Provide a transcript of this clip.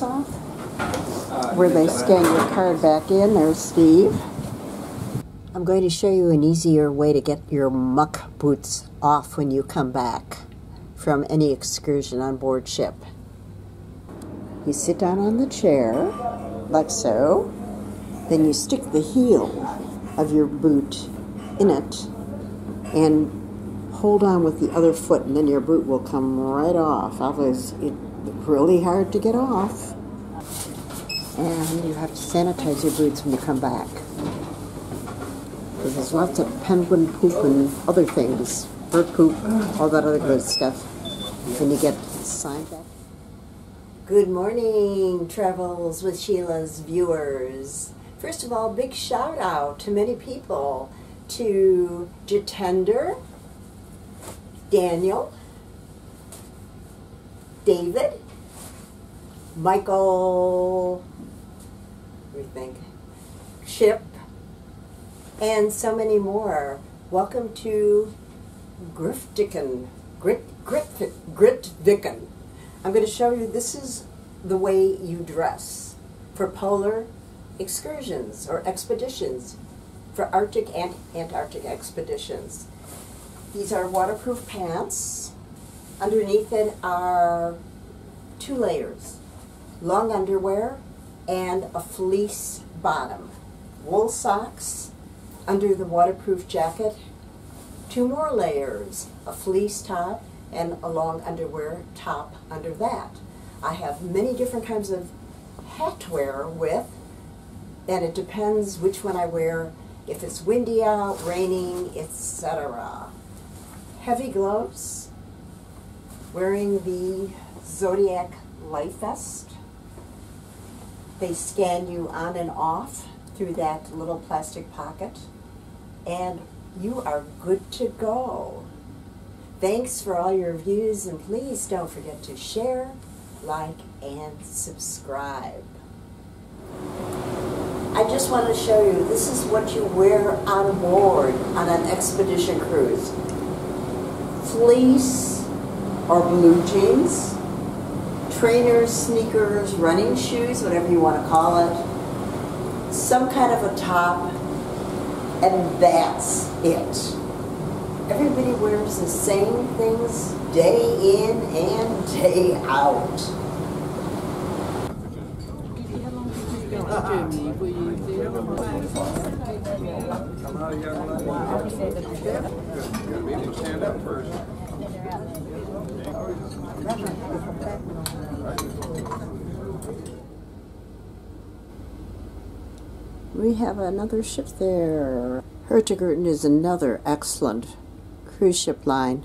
boots off. Where they scan your card back in, there's Steve. I'm going to show you an easier way to get your muck boots off when you come back from any excursion on board ship. You sit down on the chair, like so. Then you stick the heel of your boot in it and hold on with the other foot, and then your boot will come right off. Otherwise, it's really hard to get off. And you have to sanitize your boots when you come back. Because there's lots of penguin poop and other things, bird poop, all that other good stuff. When you get signed back. Good morning, Travels with Sheila's viewers. First of all, big shout out to many people, to Jatender, Daniel, David, Michael, we think, Chip, and so many more. Welcome to Grifdicken, Grit, Grit, Grytviken. I'm going to show you this is the way you dress for polar excursions or expeditions, for Arctic and Antarctic expeditions. These are waterproof pants. Underneath it are two layers, long underwear and a fleece bottom. Wool socks under the waterproof jacket, two more layers, a fleece top and a long underwear top under that. I have many different kinds of hat wear with, and it depends which one I wear, if it's windy out, raining, etc heavy gloves, wearing the Zodiac Life Vest. They scan you on and off through that little plastic pocket, and you are good to go. Thanks for all your views, and please don't forget to share, like, and subscribe. I just want to show you, this is what you wear on board on an expedition cruise fleece or blue jeans, trainers, sneakers, running shoes, whatever you want to call it, some kind of a top, and that's it. Everybody wears the same things day in and day out. Stand up first. We have another ship there. Hurtigruten is another excellent cruise ship line.